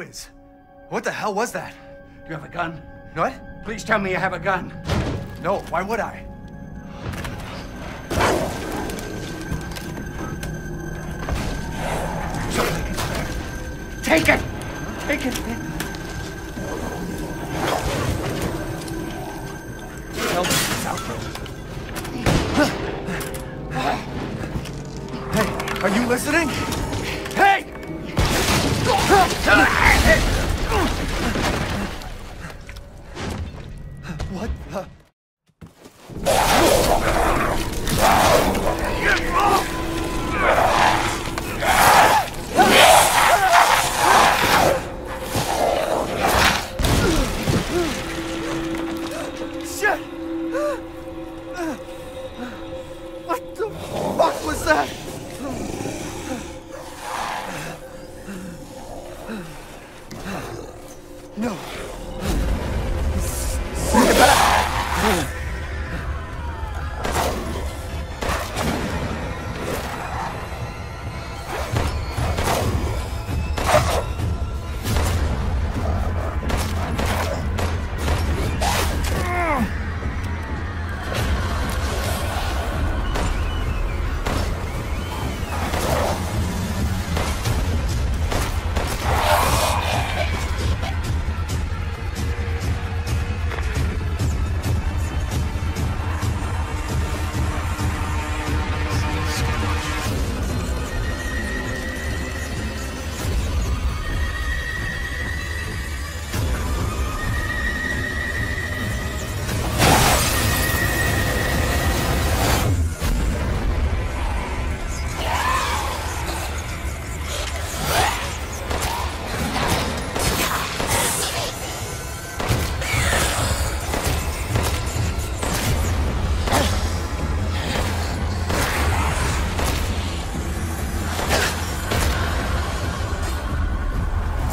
Is? What the hell was that? Do You have a gun? What? Please tell me you have a gun. No, why would I? Take it! Take it! Tell me this Hey, are you listening? What the fuck was that? No.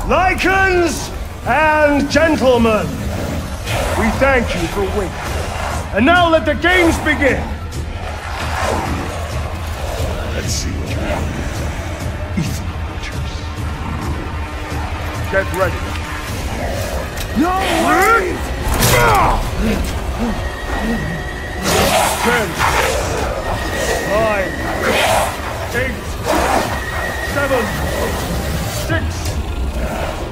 Lycans and gentlemen, we thank you for waiting. And now let the games begin. Let's see what you want. Ethan Winters. Get ready. Ten, nine, eight, seven, six,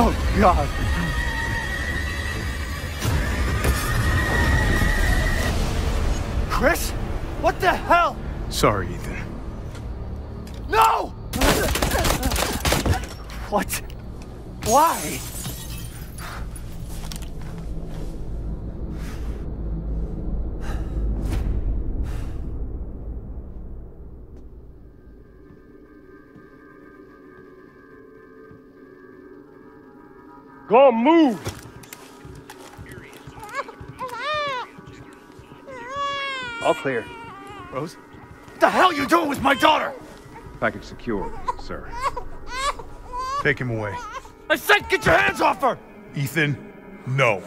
Oh, God. Chris? What the hell? Sorry, Ethan. No! What? Why? Go move. All clear. Rose? What the hell you doing with my daughter? Package secure, sir. Take him away. I said get your hands off her! Ethan, no.